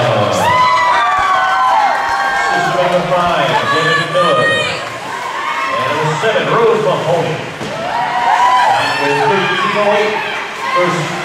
Bravo. This is number five, David seven, Rose Mahoney. With 1308 versus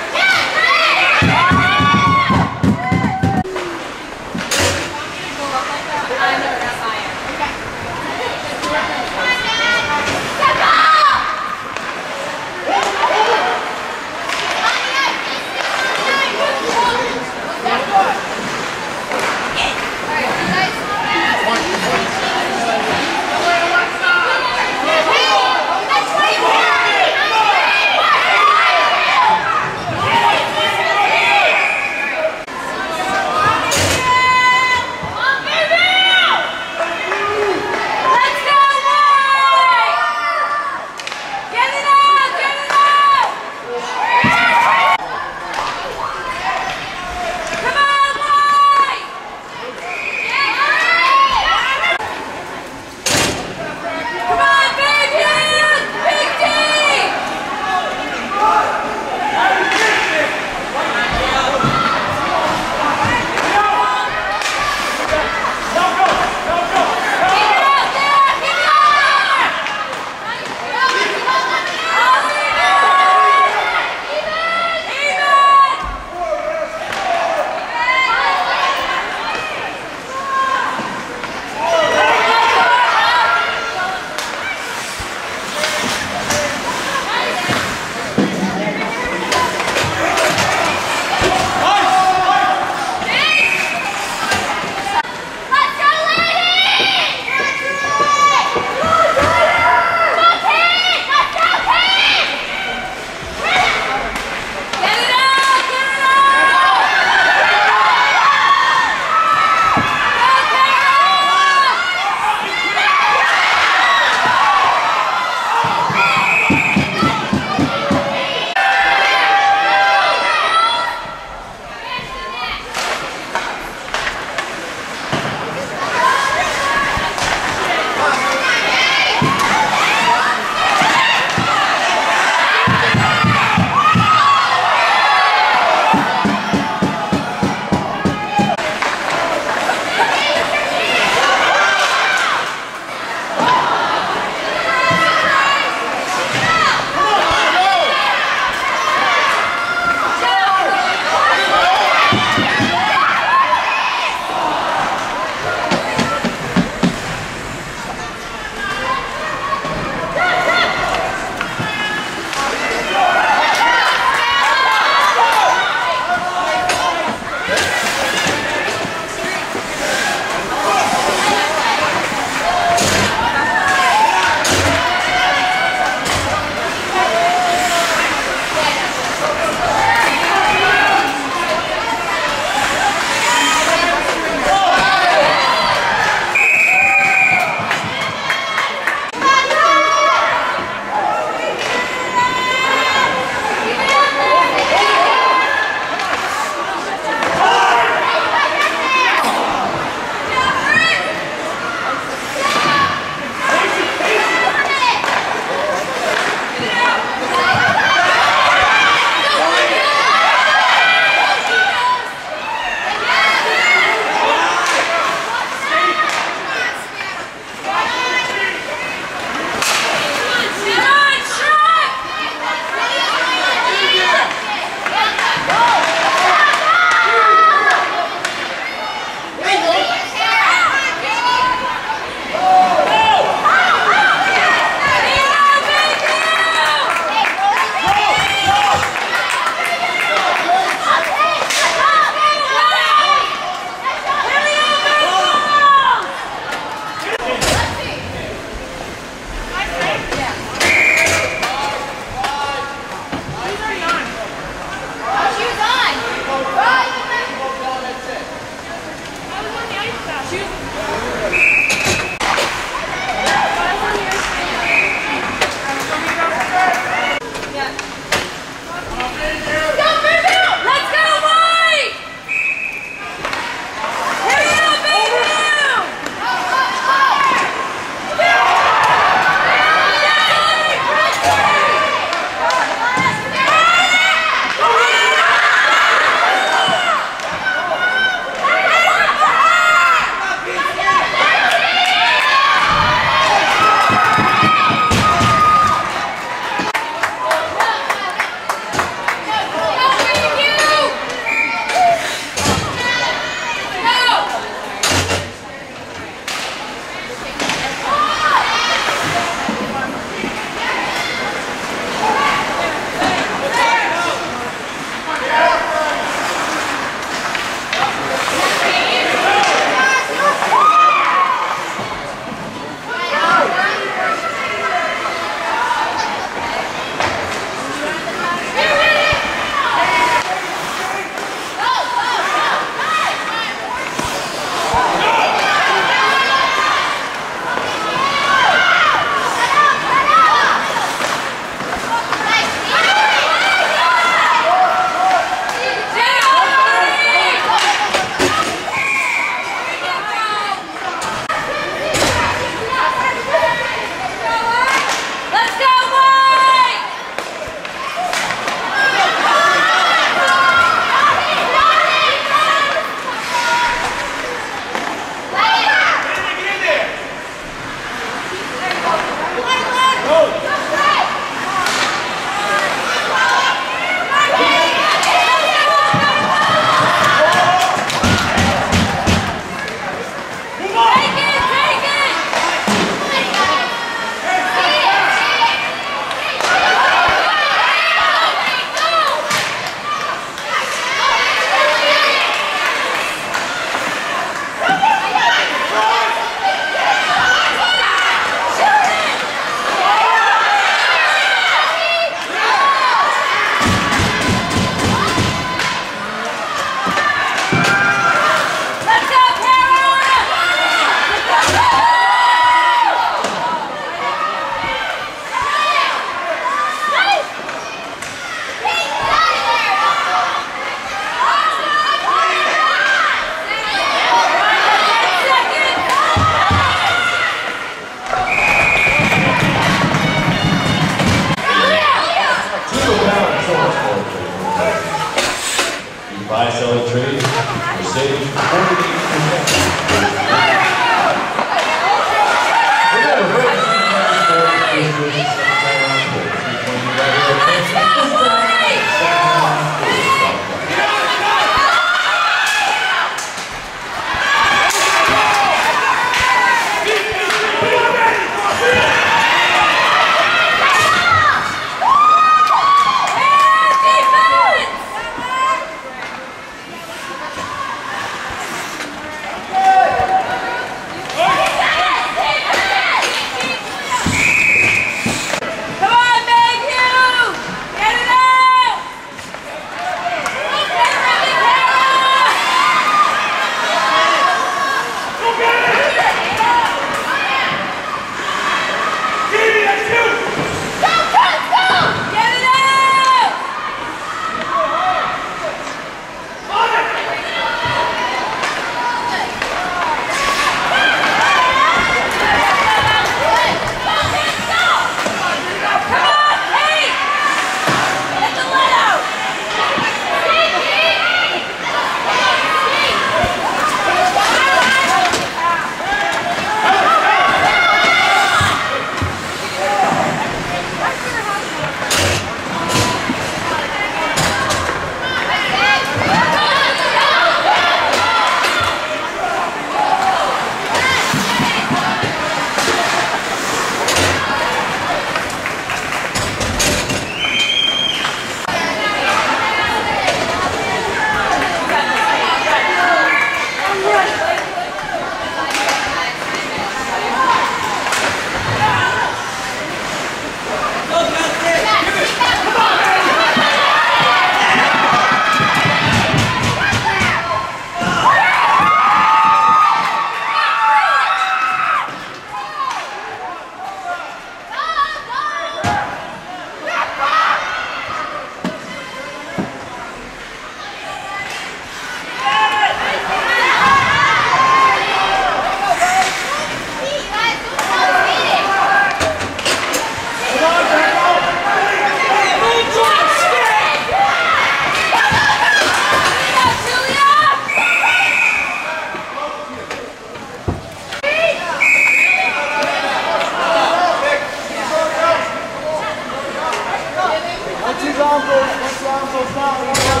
Antigão, antigão, antigão.